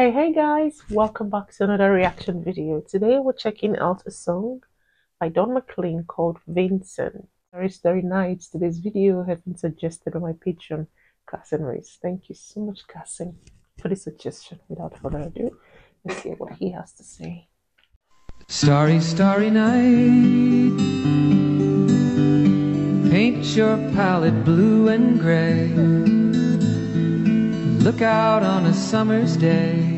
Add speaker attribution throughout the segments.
Speaker 1: Hey, hey guys, welcome back to another reaction video. Today we're checking out a song by Don McLean called Vincent. Very Starry Night. Today's video has been suggested on my Patreon, Cassin Race. Thank you so much, Cassin, for the suggestion. Without further ado, let's see what he has to say.
Speaker 2: Starry, starry night. Paint your palette blue and gray. Look out on a summer's day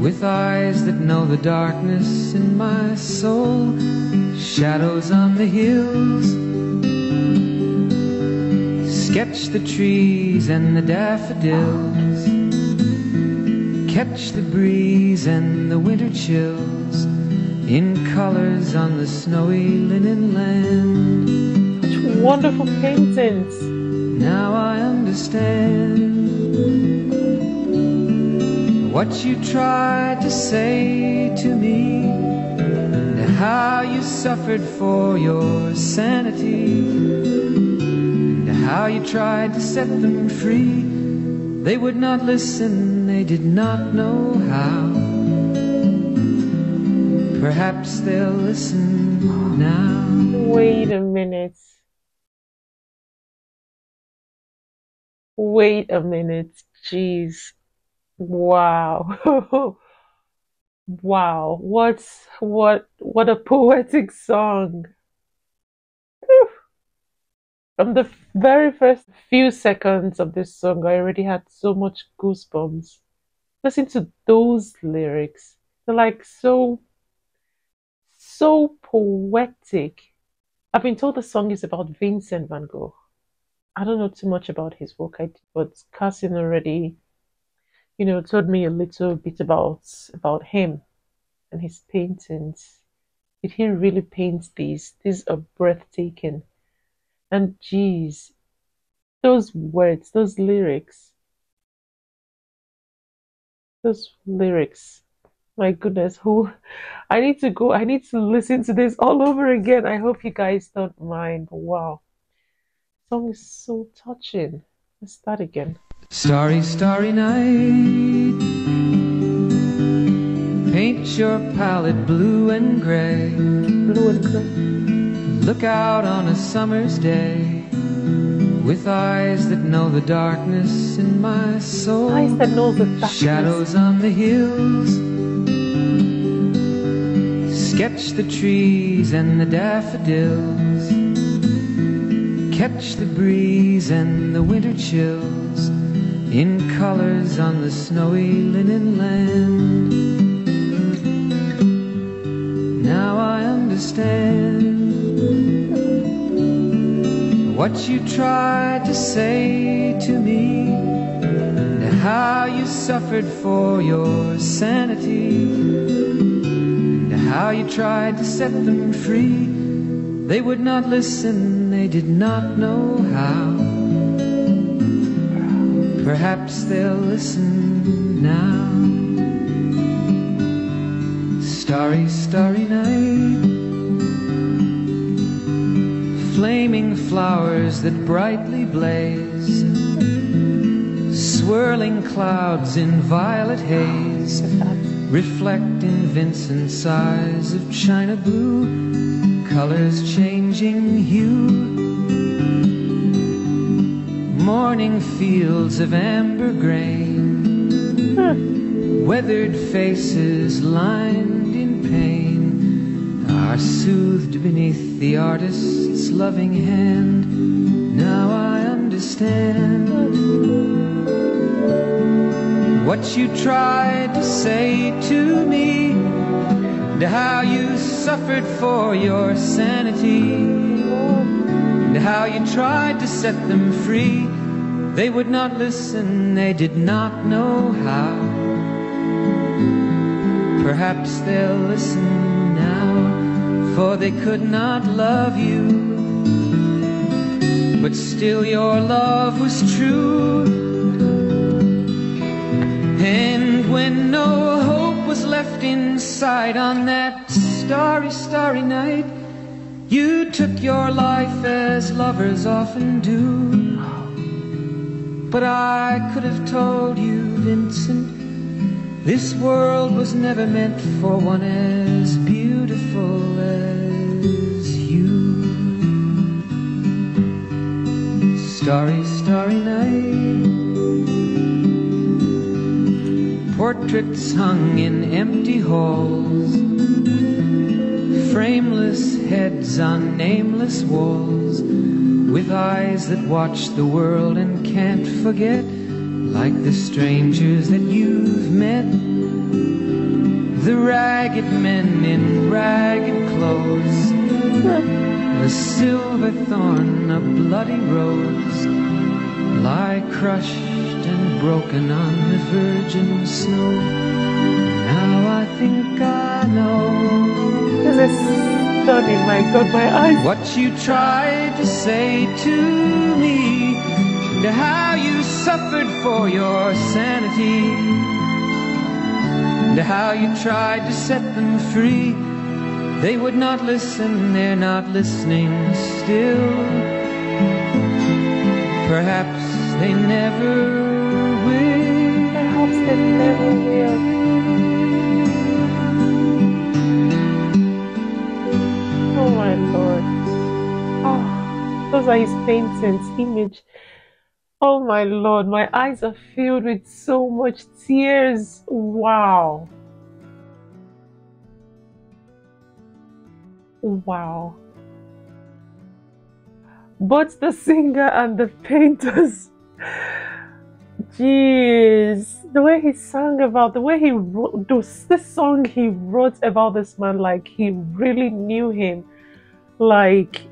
Speaker 2: with eyes that know the darkness in my soul. Shadows on the hills. Sketch the trees and the daffodils. Catch the breeze and the winter chills in colors on the snowy linen land.
Speaker 1: Such wonderful paintings.
Speaker 2: Now I understand what you tried to say to me, and how you suffered for your sanity, and how you tried to set them free. They would not listen, they did not know how. Perhaps they'll listen now.
Speaker 1: Wait a minute. Wait a minute. Jeez. Wow. wow. What's what what a poetic song. From the very first few seconds of this song, I already had so much goosebumps. Listen to those lyrics. They're like so so poetic. I've been told the song is about Vincent van Gogh. I don't know too much about his work, but Cassin already, you know, told me a little bit about about him and his paintings. Did he really paint these? These are breathtaking. And geez, those words, those lyrics, those lyrics. My goodness, who I need to go, I need to listen to this all over again. I hope you guys don't mind. Wow song is so touching. Let's start again.
Speaker 2: Starry, starry night. Paint your palette blue and gray.
Speaker 1: Blue and gray.
Speaker 2: Look out on a summer's day with eyes that know the darkness in my soul.
Speaker 1: Eyes that know the darkness.
Speaker 2: Shadows on the hills. Sketch the trees and the daffodils catch the breeze and the winter chills in colors on the snowy linen land. Now I understand what you tried to say to me, and how you suffered for your sanity, and how you tried to set them free. They would not listen they did not know how. Perhaps they'll listen now. Starry, starry night. Flaming flowers that brightly blaze. Swirling clouds in violet haze. Reflecting Vincent's eyes of china blue colors changing hue. Morning fields of amber grain, weathered faces lined in pain, are soothed beneath the artist's loving hand. Now I understand what you tried to say to me and how you suffered for your sanity, and how you tried to set them free. They would not listen, they did not know how. Perhaps they'll listen now, for they could not love you. But still, your love was true. And when no hope was left inside on that starry, starry night. You took your life as lovers often do. But I could have told you, Vincent, This world was never meant for one as beautiful as you. Starry, starry night. Portraits hung in empty halls. Frameless heads on nameless walls. With eyes that watch the world and can't forget like the strangers that you've met. The ragged men in ragged clothes, the silver thorn, a bloody rose, lie crushed and broken on the virgin snow. Now I think I know.
Speaker 1: This my God, my eyes.
Speaker 2: What you tried to say to me, and how you suffered for your sanity, and how you tried to set them free. They would not listen, they're not listening still. Perhaps they never
Speaker 1: Oh, those are his paintings, image. Oh my Lord, my eyes are filled with so much tears. Wow. Wow. Both the singer and the painters. Jeez, the way he sang about, the way he wrote this, this song he wrote about this man, like he really knew him, like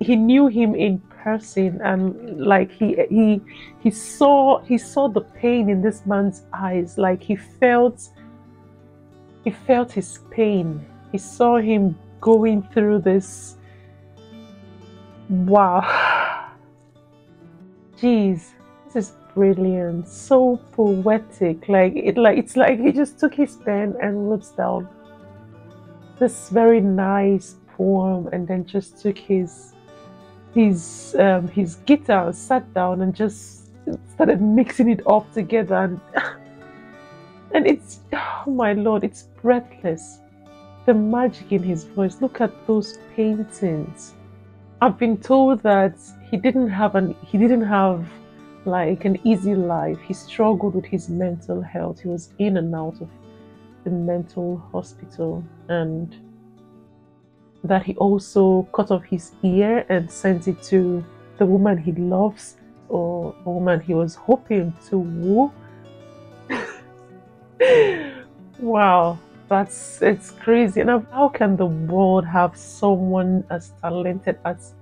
Speaker 1: he knew him in person, and like he he he saw he saw the pain in this man's eyes, like he felt he felt his pain. He saw him going through this. Wow, jeez, this is brilliant, so poetic. Like it, like it's like he just took his pen and wrote down this very nice poem, and then just took his his um, his guitar, sat down, and just started mixing it all together, and and it's oh my lord, it's breathless. The magic in his voice. Look at those paintings. I've been told that he didn't have an he didn't have like an easy life. He struggled with his mental health. He was in and out of the mental hospital and that he also cut off his ear and sent it to the woman he loves or the woman he was hoping to woo. wow, that's it's crazy. And how can the world have someone as talented as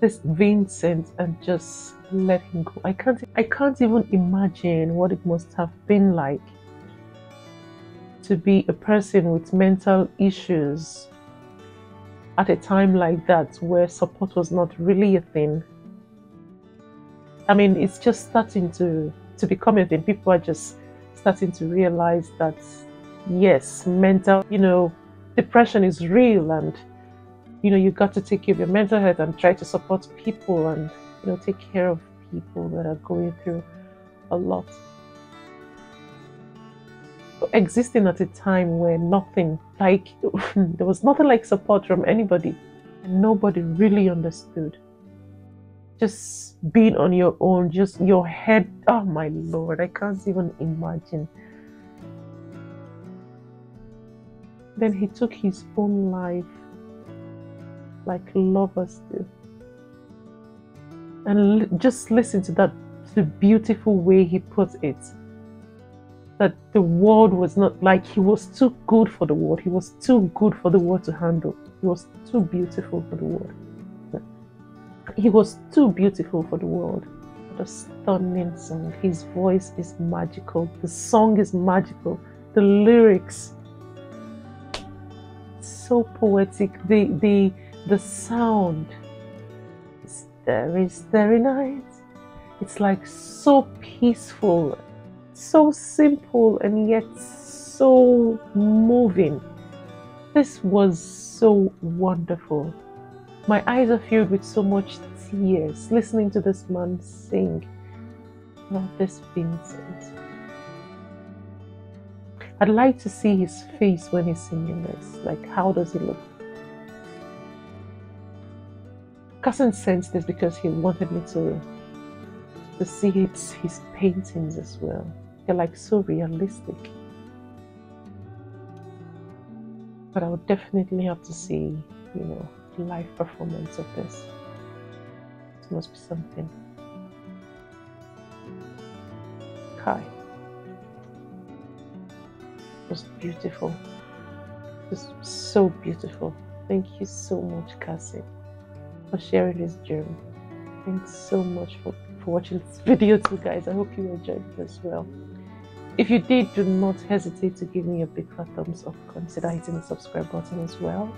Speaker 1: this Vincent and just let him go? I can't I can't even imagine what it must have been like to be a person with mental issues at a time like that where support was not really a thing. I mean, it's just starting to, to become a thing. People are just starting to realize that, yes, mental, you know, depression is real and, you know, you got to take care of your mental health and try to support people and, you know, take care of people that are going through a lot existing at a time where nothing like there was nothing like support from anybody and nobody really understood. Just being on your own just your head oh my lord i can't even imagine. Then he took his own life like lovers do. And just listen to that the beautiful way he put it that the world was not like he was too good for the world. He was too good for the world to handle. He was too beautiful for the world. He was too beautiful for the world. What a stunning song. His voice is magical. The song is magical. The lyrics so poetic. The the the sound is very very nice. It's like so peaceful so simple and yet so moving. This was so wonderful. My eyes are filled with so much tears listening to this man sing about this Vincent. I'd like to see his face when he's singing this. Like, how does he look? Cassin sent this because he wanted me to to see his, his paintings as well. Like so realistic. But I would definitely have to see, you know, the live performance of this. It must be something. Kai. It was beautiful. Was so beautiful. Thank you so much, Cassie, for sharing this journey. Thanks so much for, for watching this video too, guys. I hope you enjoyed it as well. If you did, do not hesitate to give me a big fat thumbs up. Consider hitting the subscribe button as well.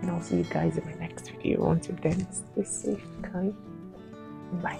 Speaker 1: And I'll see you guys in my next video. Until then, stay safe, kind. Bye.